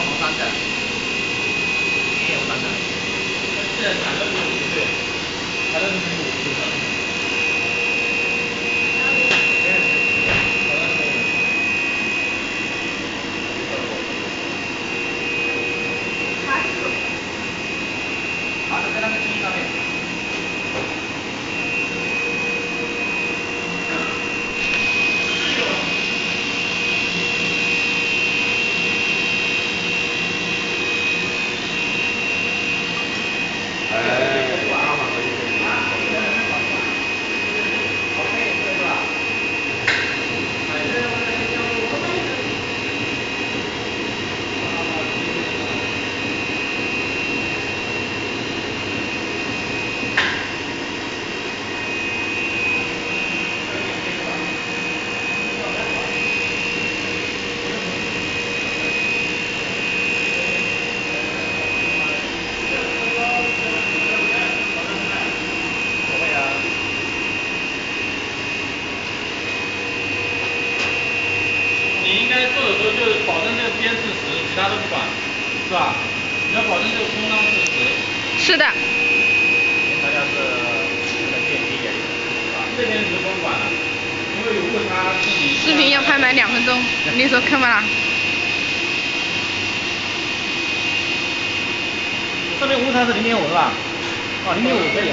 红山的，也有山的。现在产的是五对，产的是五对的。好的，在那个机上面。就是保证这个边是实，其他都不管，是吧？你要保证这个空当是实。是的。大家是能理解是吧？这边你就不用管了。视频要拍满两分钟，你说看完了。上面误差是零点五是吧？哦，零点五可以。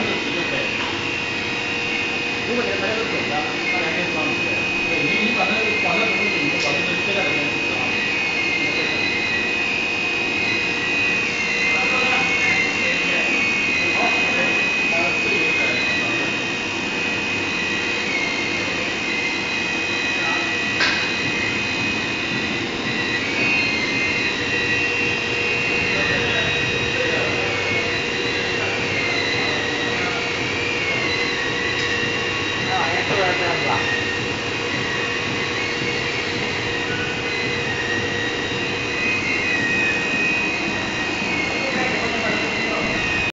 如果你的材料是准的。